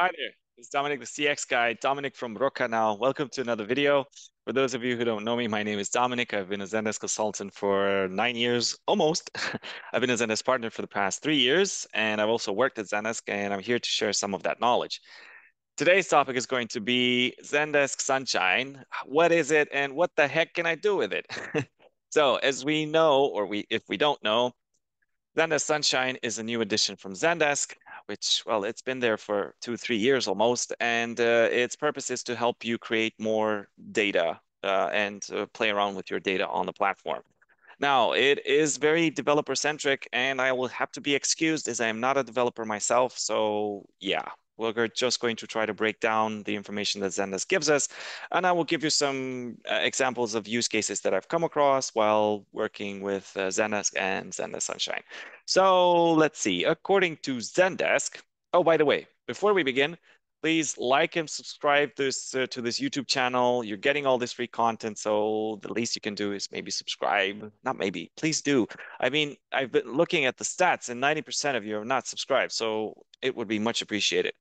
Hi there, it's Dominic, the CX guy, Dominic from Rockkanal. Welcome to another video. For those of you who don't know me, my name is Dominic. I've been a Zendesk consultant for nine years, almost. I've been a Zendesk partner for the past three years, and I've also worked at Zendesk, and I'm here to share some of that knowledge. Today's topic is going to be Zendesk Sunshine. What is it, and what the heck can I do with it? so, as we know, or we if we don't know, Zendesk Sunshine is a new addition from Zendesk, which, well, it's been there for two, three years almost. And uh, its purpose is to help you create more data uh, and uh, play around with your data on the platform. Now, it is very developer centric, and I will have to be excused as I am not a developer myself. So, yeah, we're just going to try to break down the information that Zendesk gives us, and I will give you some uh, examples of use cases that I've come across while working with uh, Zendesk and Zendesk Sunshine. So let's see. According to Zendesk, oh, by the way, before we begin, please like and subscribe this uh, to this YouTube channel. You're getting all this free content, so the least you can do is maybe subscribe. Not maybe, please do. I mean, I've been looking at the stats, and 90% of you are not subscribed, so it would be much appreciated.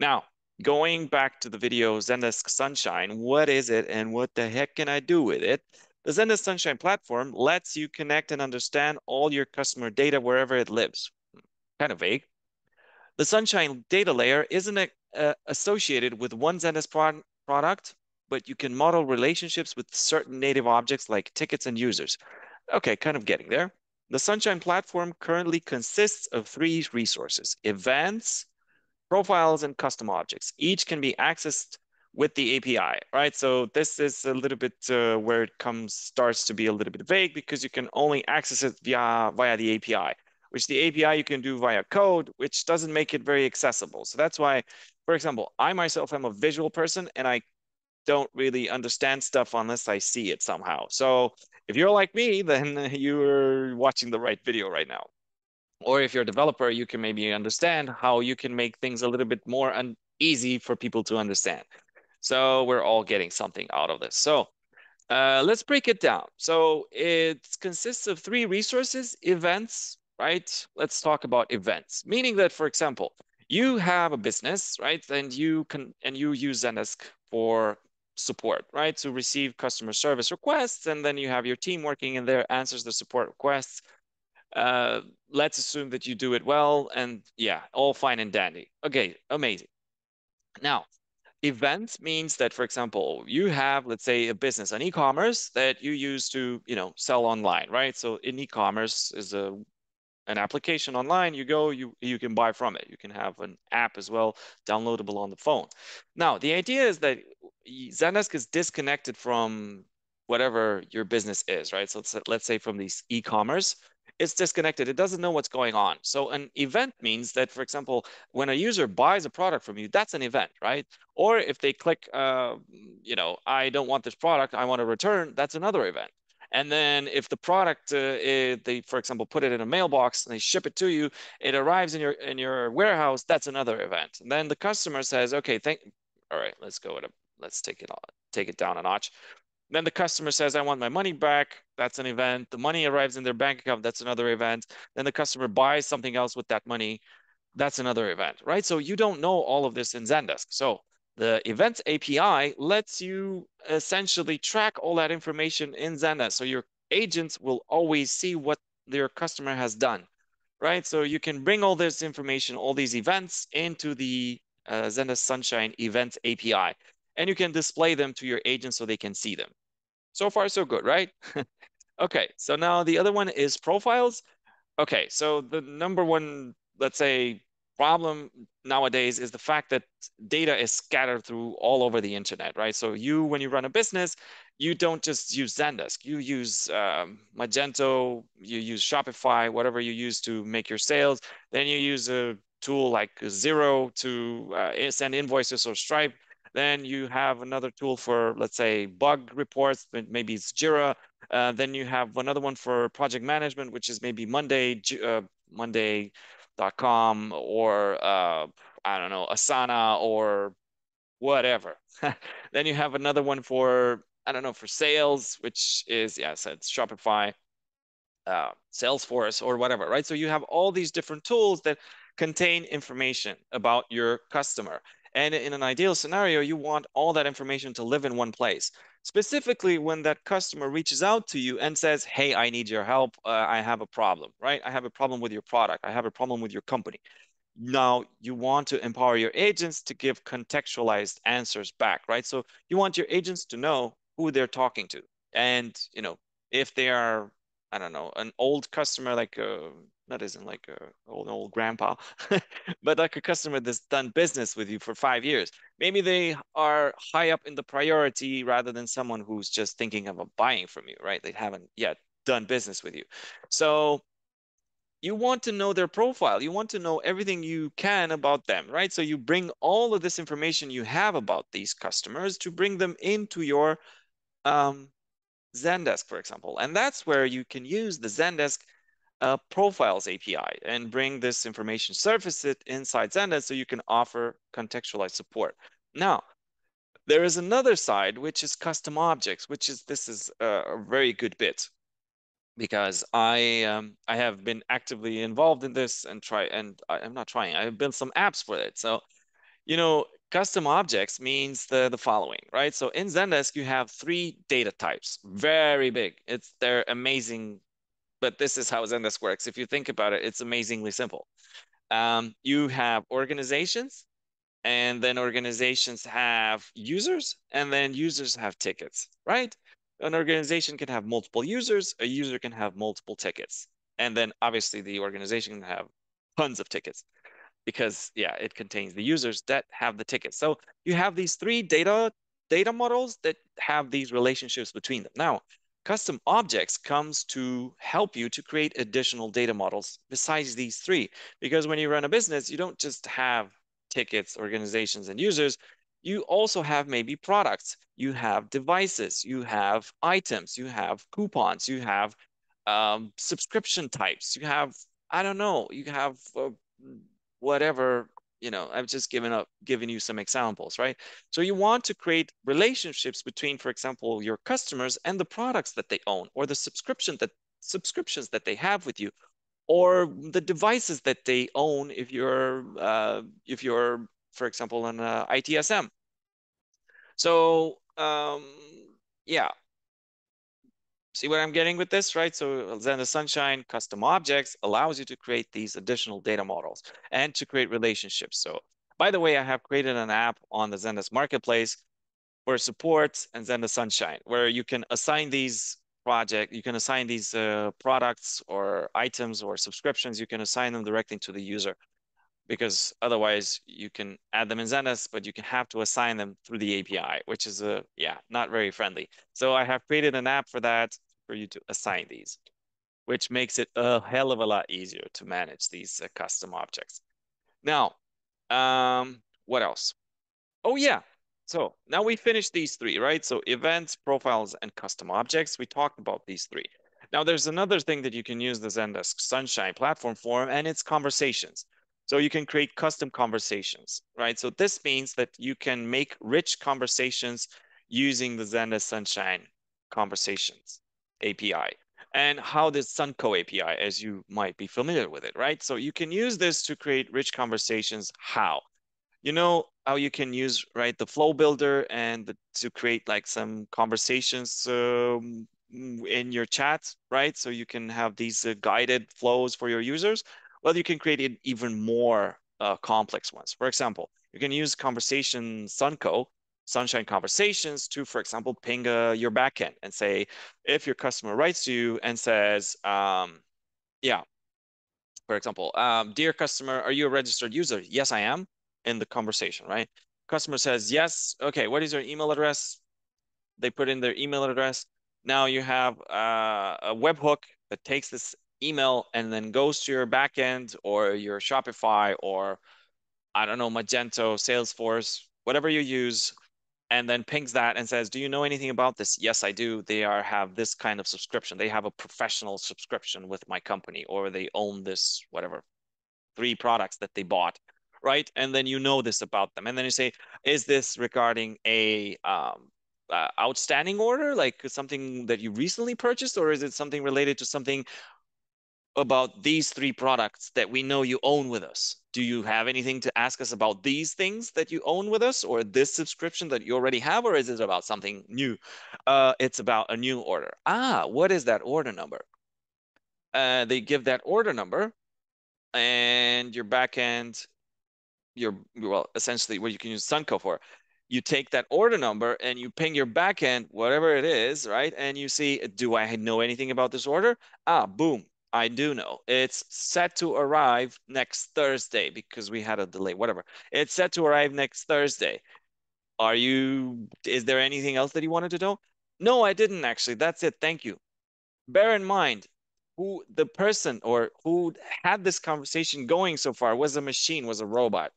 Now, going back to the video Zendesk Sunshine, what is it and what the heck can I do with it? The Zendesk Sunshine platform lets you connect and understand all your customer data wherever it lives. Kind of vague. The Sunshine data layer isn't uh, associated with one Zendesk pro product, but you can model relationships with certain native objects like tickets and users. Okay, kind of getting there. The Sunshine platform currently consists of three resources, events, profiles and custom objects. Each can be accessed with the API, right? So this is a little bit uh, where it comes starts to be a little bit vague because you can only access it via via the API, which the API you can do via code, which doesn't make it very accessible. So that's why, for example, I myself am a visual person and I don't really understand stuff unless I see it somehow. So if you're like me, then you're watching the right video right now or if you're a developer, you can maybe understand how you can make things a little bit more un- easy for people to understand. So we're all getting something out of this. So uh, let's break it down. So it consists of three resources, events, right? Let's talk about events, meaning that, for example, you have a business, right? And you can and you use Zendesk for support, right? To receive customer service requests, and then you have your team working in there, answers the support requests uh, let's assume that you do it well and yeah, all fine and dandy. Okay, amazing. Now, event means that, for example, you have, let's say, a business, an e-commerce that you use to, you know, sell online, right? So in e-commerce is a an application online, you go, you you can buy from it. You can have an app as well, downloadable on the phone. Now, the idea is that Zendesk is disconnected from whatever your business is, right? So let's, let's say from these e-commerce, it's disconnected. It doesn't know what's going on. So an event means that, for example, when a user buys a product from you, that's an event, right? Or if they click, uh, you know, I don't want this product, I want to return, that's another event. And then if the product, uh, it, they, for example, put it in a mailbox and they ship it to you, it arrives in your in your warehouse, that's another event. And then the customer says, okay, thank, all right, let's go with a, let's take it take it down a notch. Then the customer says, I want my money back. That's an event. The money arrives in their bank account. That's another event. Then the customer buys something else with that money. That's another event, right? So you don't know all of this in Zendesk. So the events API lets you essentially track all that information in Zendesk. So your agents will always see what their customer has done, right? So you can bring all this information, all these events into the uh, Zendesk Sunshine Events API, and you can display them to your agents so they can see them. So far, so good, right? okay, so now the other one is profiles. Okay, so the number one, let's say, problem nowadays is the fact that data is scattered through all over the internet, right? So you, when you run a business, you don't just use Zendesk. You use um, Magento, you use Shopify, whatever you use to make your sales. Then you use a tool like Xero to uh, send invoices or Stripe then you have another tool for, let's say, bug reports, but maybe it's Jira. Uh, then you have another one for project management, which is maybe Monday, uh, Monday.com or uh, I don't know, Asana or whatever. then you have another one for, I don't know, for sales, which is, yeah, so it's Shopify, uh, Salesforce or whatever, right? So you have all these different tools that contain information about your customer. And in an ideal scenario, you want all that information to live in one place. Specifically, when that customer reaches out to you and says, Hey, I need your help. Uh, I have a problem, right? I have a problem with your product. I have a problem with your company. Now you want to empower your agents to give contextualized answers back, right? So you want your agents to know who they're talking to. And, you know, if they are, I don't know, an old customer, like uh, that isn't like a old old grandpa, but like a customer that's done business with you for five years. Maybe they are high up in the priority rather than someone who's just thinking of buying from you, right? They haven't yet done business with you. So you want to know their profile. You want to know everything you can about them, right? So you bring all of this information you have about these customers to bring them into your um, Zendesk, for example. And that's where you can use the Zendesk uh, Profiles API and bring this information, surface it inside Zendesk so you can offer contextualized support. Now, there is another side, which is custom objects, which is, this is a very good bit because I um, I have been actively involved in this and try and I, am not trying. I've built some apps for it. So, you know, custom objects means the the following, right? So in Zendesk you have three data types, very big. It's they're amazing, but this is how Zendesk works. If you think about it, it's amazingly simple. Um, you have organizations, and then organizations have users, and then users have tickets, right? an organization can have multiple users, a user can have multiple tickets. And then obviously the organization can have tons of tickets because yeah, it contains the users that have the tickets. So you have these three data data models that have these relationships between them. Now, custom objects comes to help you to create additional data models besides these three. Because when you run a business, you don't just have tickets, organizations, and users. You also have maybe products, you have devices, you have items, you have coupons, you have um, subscription types, you have, I don't know, you have uh, whatever, you know, I've just given up, given you some examples, right? So you want to create relationships between, for example, your customers and the products that they own or the subscription that subscriptions that they have with you or the devices that they own if you're uh, if you're for example, an uh, ITSM. So um, yeah, see what I'm getting with this, right? So Zendesk Sunshine custom objects allows you to create these additional data models and to create relationships. So by the way, I have created an app on the Zendesk Marketplace for support and Zendesk Sunshine, where you can assign these project, you can assign these uh, products or items or subscriptions, you can assign them directly to the user because otherwise you can add them in Zendesk, but you can have to assign them through the API, which is a yeah not very friendly. So I have created an app for that for you to assign these, which makes it a hell of a lot easier to manage these uh, custom objects. Now, um, what else? Oh yeah. So now we finished these three, right? So events, profiles, and custom objects. We talked about these three. Now there's another thing that you can use the Zendesk Sunshine platform for, and it's conversations. So you can create custom conversations, right? So this means that you can make rich conversations using the Zendesk Sunshine Conversations API. And how this Sunco API, as you might be familiar with it, right? So you can use this to create rich conversations. How? You know how you can use right the flow builder and the, to create like some conversations um, in your chat, right? So you can have these uh, guided flows for your users well, you can create even more uh, complex ones. For example, you can use Conversation Sunco, Sunshine Conversations to, for example, ping uh, your backend and say, if your customer writes to you and says, um, yeah, for example, um, dear customer, are you a registered user? Yes, I am in the conversation, right? Customer says, yes. Okay, what is your email address? They put in their email address. Now you have uh, a webhook that takes this email and then goes to your backend or your Shopify or I don't know, Magento, Salesforce, whatever you use, and then pings that and says, "Do you know anything about this?" Yes, I do. They are have this kind of subscription. They have a professional subscription with my company, or they own this whatever three products that they bought, right? And then you know this about them, and then you say, "Is this regarding a um, uh, outstanding order, like something that you recently purchased, or is it something related to something about these three products that we know you own with us. Do you have anything to ask us about these things that you own with us or this subscription that you already have, or is it about something new? Uh, it's about a new order. Ah, what is that order number? Uh, they give that order number and your backend, your, well, essentially what you can use Sunco for. You take that order number and you ping your backend, whatever it is, right? And you see, do I know anything about this order? Ah, boom, I do know. It's set to arrive next Thursday because we had a delay, whatever. It's set to arrive next Thursday. Are you, is there anything else that you wanted to know? No, I didn't actually. That's it. Thank you. Bear in mind, who the person or who had this conversation going so far was a machine, was a robot,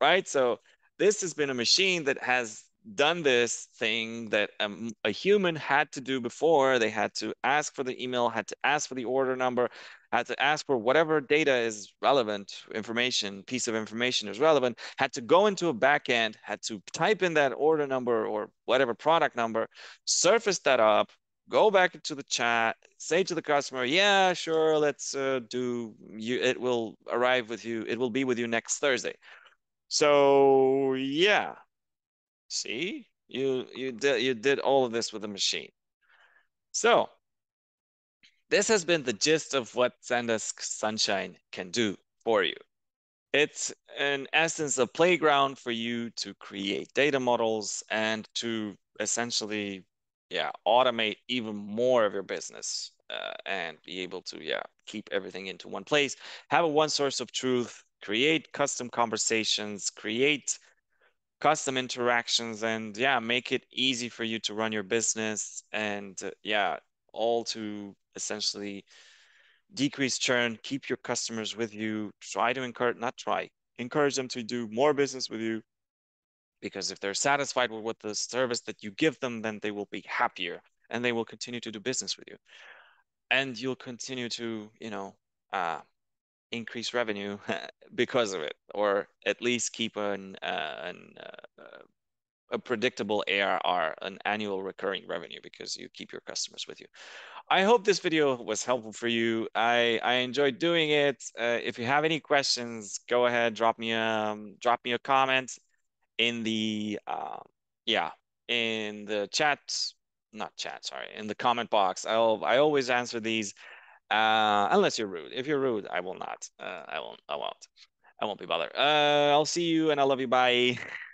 right? So this has been a machine that has done this thing that um, a human had to do before. They had to ask for the email, had to ask for the order number, had to ask for whatever data is relevant, information, piece of information is relevant, had to go into a backend, had to type in that order number or whatever product number, surface that up, go back into the chat, say to the customer, yeah, sure, let's uh, do you, it will arrive with you, it will be with you next Thursday. So yeah, see, you you did you did all of this with a machine. So this has been the gist of what Zendesk Sunshine can do for you. It's in essence a playground for you to create data models and to essentially yeah, automate even more of your business uh, and be able to, yeah, keep everything into one place, have a one source of truth, create custom conversations, create custom interactions, and yeah, make it easy for you to run your business and uh, yeah, all to essentially decrease churn, keep your customers with you, try to encourage, not try, encourage them to do more business with you, because if they're satisfied with what the service that you give them, then they will be happier and they will continue to do business with you. And you'll continue to, you know, uh, increase revenue because of it, or at least keep an, uh, an uh, a predictable ARR, an annual recurring revenue, because you keep your customers with you. I hope this video was helpful for you. I, I enjoyed doing it. Uh, if you have any questions, go ahead, drop me a, um, drop me a comment in the uh, yeah in the chat not chat sorry in the comment box i'll i always answer these uh unless you're rude. If you're rude i will not. Uh, i won't i won't. I won't be bothered. Uh i'll see you and i love you. Bye